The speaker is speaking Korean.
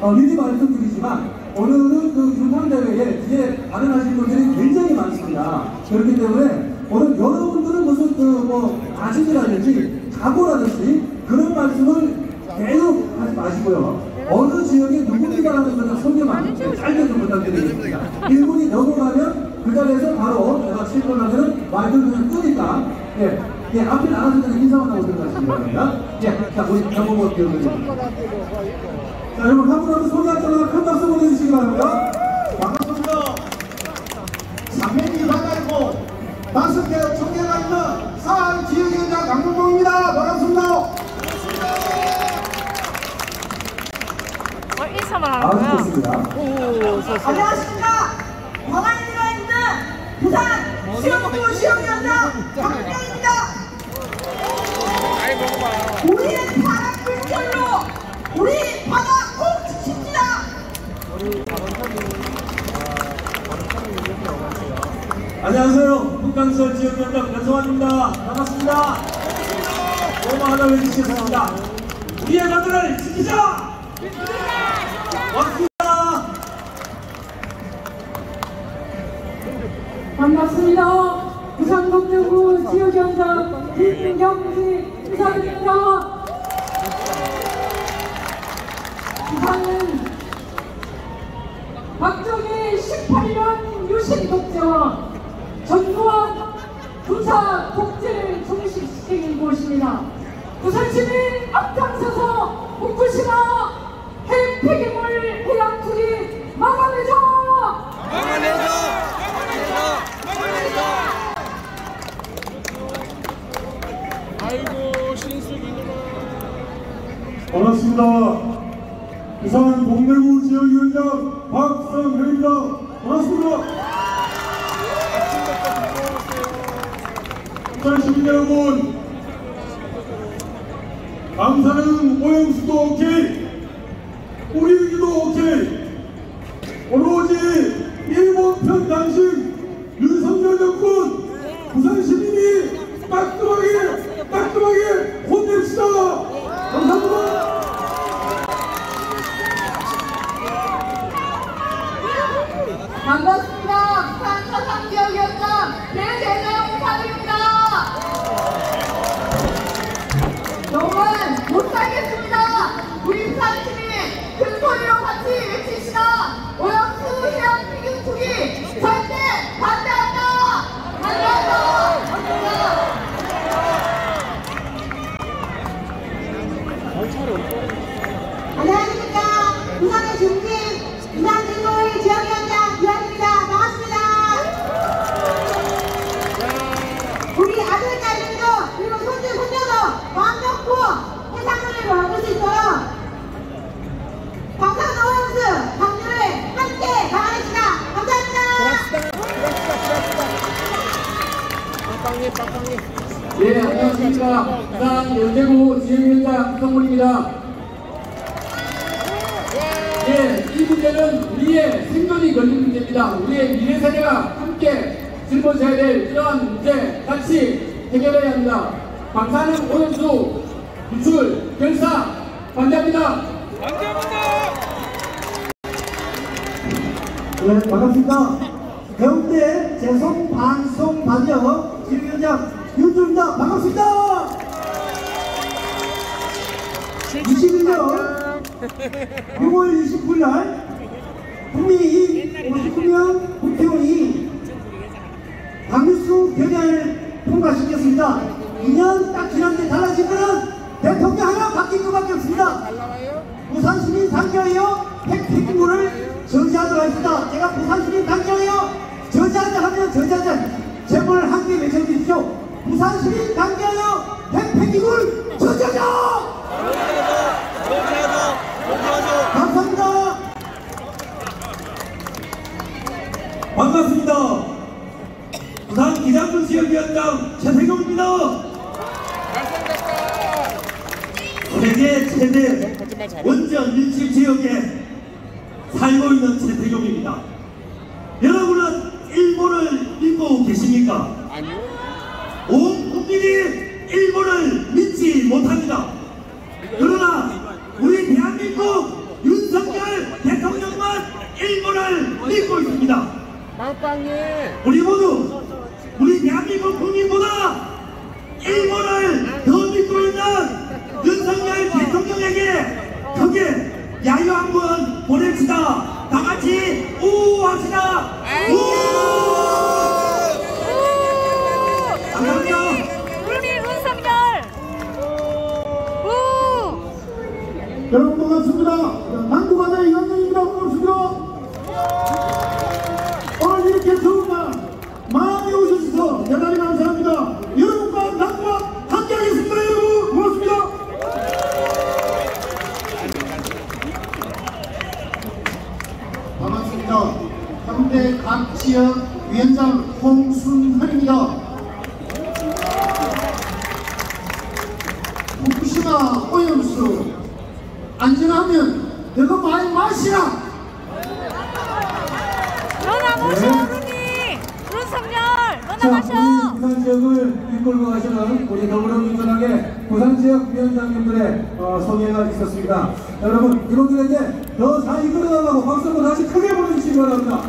어, 미리 말씀드리지만 오늘은 그 중상대회에 이제 발언하신 분들이 굉장히 많습니다. 그렇기 때문에 오늘 여러분들은 무슨 그뭐 아직이라든지 각오라든지 그런 말씀을 계속 하지 마시고요. 어느 지역에 누구인가라는 것을 소개만 짧게 좀 부탁드리겠습니다. 1분이 넘어가면 그 자리에서 바로 제가 실권하면 마이크를 그냥 끄니까 예, 예, 앞에 나가서 그냥 인사만 하고 들어가시기 바랍니다. 예, 자, 우리 경호보 기억드립니다. 자, 여러분 한 분한분 소개하자마자 큰 박수 보내주시기 바랍니다. 반갑습니다. 반갑고 다섯 개 총회가 있는 사안 지역위원장 강문동입니다. 반갑습니다. 어, 인사만 하는 아주 거야? 좋습니다. 안녕하십니까. 안녕하세요. 북강서 지역위원장 변성환입니다. 반갑습니다. 너무 하나 외주셨습니다. 우리의 바다를 지키자! 왔습니다. 반갑습니다. 부산 동대구 지역위원장 김경지 이사입니다. 부산은 박정희 18년 유신 독재와 전두환 군사 독재를 종식시킨 곳입니다. 부산 시민 앞장서서 후쿠시마 핵 폐기물 해양 투기 막아내자! 반갑습니다. 부산 동래구 지역위원장 박성현입니다. 반갑습니다. 부산 시민 여러분, 감사는 오영수도 오케이, 우리 의기도 오케이, 오로지 일본 편 당신 윤석열 정권 부산 시민이 따끔하게 따끔하게 혼냅시다. 감사합니다. 반갑습니다. 부산 사상지역위원장 배재정 사입니다 여러분 못 살겠습니다. 우리 부산 시민 큰 소리로 같이 외칩시다. 오영수 해양 튀김 투기 절대 반대한다. 반대한다. 반대한다. 안녕하십니까. 부산의 중심 부산진골 지역위원장 유한입니다. 반갑습니다. 우리 아들, 딸들도 그리고 손주, 손녀도 마음 놓고 해상놀이를 얻을 수 있도록 방탄 오염수 방류를 함께 나가겠습니다. 감사합니다. 예, 안녕하십니까. 부산 연대구 지역위원장 구성물입니다. 예, 이 문제는 우리의 생존이 걸린 문제입니다. 우리의 미래 세대가 함께 짊어져야 될 이러한 문제 같이 해결해야 합니다. 방사능 오염수 유출 결사 반대합니다. 네, 반갑습니다. 경대 재송 방송 반영 지휘위원장 윤주입니다. 반갑습니다. 21년 6월 29일 날 국민이 59명 국회의원이 방류수 결의안을 통과시켰습니다. 2년 딱 지났는데 달라진 거는 대통령 하나 바뀐 것밖에 없습니다. 부산 시민 단결하여 핵 폐기물을 저지하도록 하겠습니다. 제가 부산 시민 단결하여 저지하자 하면 저지하자 제발 함께 외쳐주십시오. 부산 시민 단결하여 핵 폐기물 저지하자! 감사합니다. 반갑습니다. 부산 기장군 지역위원장 최태경입니다. 세계 최대 원전 밀집 지역에 살고 있는 최태경입니다. 믿고 윤석열 대통령만 일본을 믿고 있습니다. 우리 모두 우리 대한민국 국민보다 반갑습니다. 한국화재 이광영입니다. 반갑습니다. 오늘 이렇게 좋은 날 많이 오셔서 대단히 감사합니다. 여러분과 남과 함께하겠습니다. 여러분 고맙습니다. 반갑습니다. 현대 각 지역 위원장 홍순현입니다. 후쿠시마 오염수 안전하면 내가 많이 마시라. 너나 모셔, 어른이! 윤석열! 너나 자, 마셔! 부산 지역을 이끌고 가시는 우리 더불어민주당의 부산 지역 위원장님들의 어, 소개가 있었습니다. 여러분, 이분들에게 더 잘 이끌어달라고 박수 한번 다시 크게 보내주시기 바랍니다.